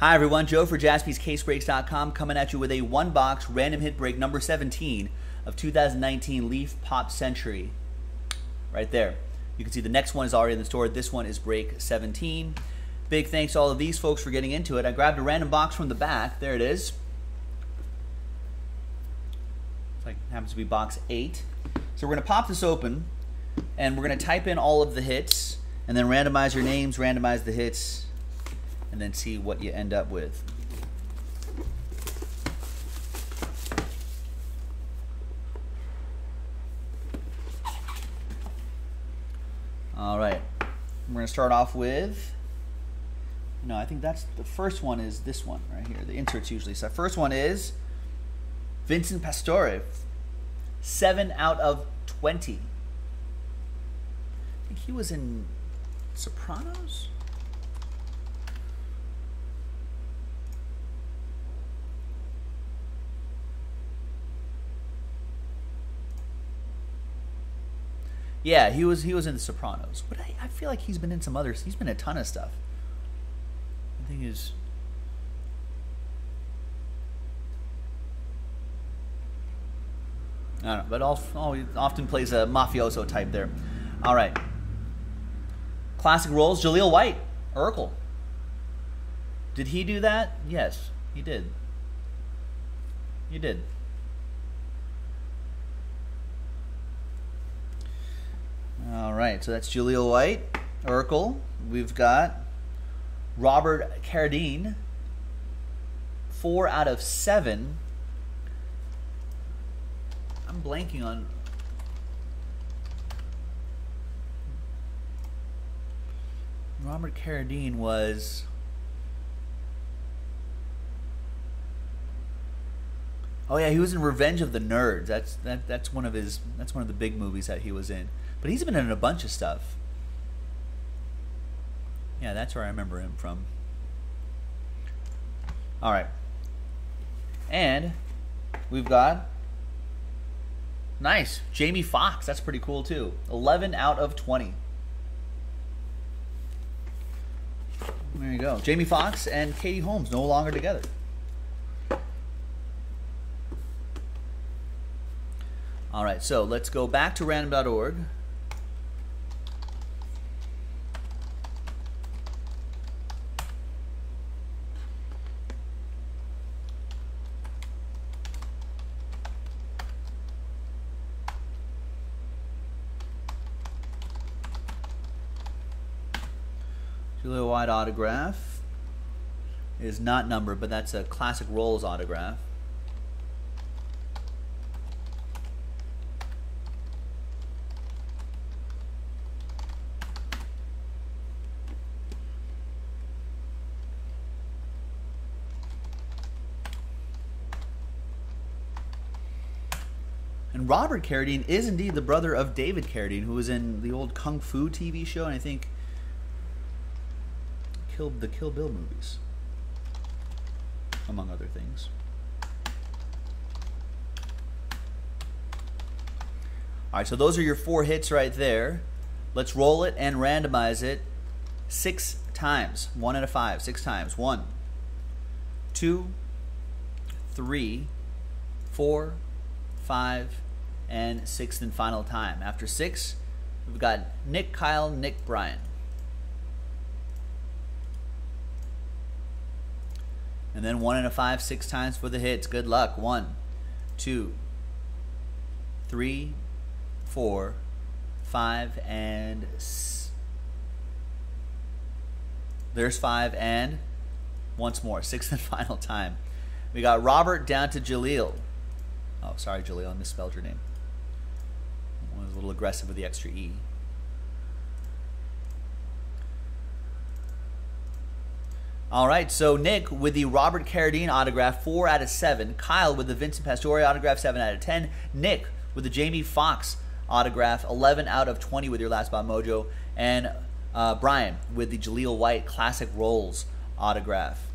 Hi, everyone. Joe for jaspyscasebreaks.com coming at you with a one box random hit break number 17 of 2019 Leaf Pop Century. Right there. You can see the next one is already in the store. This one is break 17. Big thanks to all of these folks for getting into it. I grabbed a random box from the back. There it is. It's like happens to be box 8. So we're going to pop this open and we're going to type in all of the hits and then randomize your names, randomize the hits, and then see what you end up with. All right, we're to start off with. No, I think that's the first one is this one right here. The inserts usually. So first one is Vincent Pastore, seven out of twenty. I think he was in Sopranos. Yeah, he was he was in The Sopranos, but I, I feel like he's been in some others. He's been in a ton of stuff. I think he's. I don't know, but all, all, often plays a mafioso type there. All right. Classic roles, Jaleel White, Urkel. Did he do that? Yes, he did. He did. All right, so that's Jaleel White, Urkel. We've got Robert Carradine, four out of seven. I'm blanking on. Robert Carradine was. Oh yeah, he was in Revenge of the Nerds. That's that. That's one of his. That's one of the big movies that he was in. But he's been in a bunch of stuff. Yeah, that's where I remember him from. All right. And we've got nice Jamie Foxx. That's pretty cool too. 11 out of 20. There you go. Jamie Foxx and Katie Holmes no longer together. All right, so let's go back to random.org. Jaleel White autograph is not numbered, but that's a classic Roles autograph. And Robert Carradine is indeed the brother of David Carradine, who was in the old Kung Fu TV show, and I think Kill the Kill Bill movies, among other things. All right, so those are your four hits right there. Let's roll it and randomize it six times. One out of five, six times. One, two, three, four, five, and sixth and final time. After six, we've got Nick, Kyle, Nick, Bryan. And then one and a five, six times for the hits. Good luck. One, two, three, four, five, and there's five, and once more, sixth and final time. We got Robert down to Jaleel. Oh, sorry, Jaleel, I misspelled your name. I was a little aggressive with the extra E. All right, so Nick with the Robert Carradine autograph, 4 out of 7. Kyle with the Vincent Pastore autograph, 7 out of 10. Nick with the Jamie Foxx autograph, 11 out of 20 with your last spot mojo. And uh, Brian with the Jaleel White Classic Roles autograph.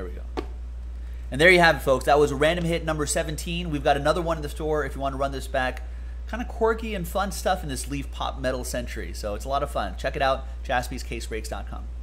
There we go. And there you have it, folks. That was a random hit number 17. We've got another one in the store if you want to run this back. Kind of quirky and fun stuff in this Leaf Pop Metal Century. So it's a lot of fun. Check it out, jaspyscasebreaks.com.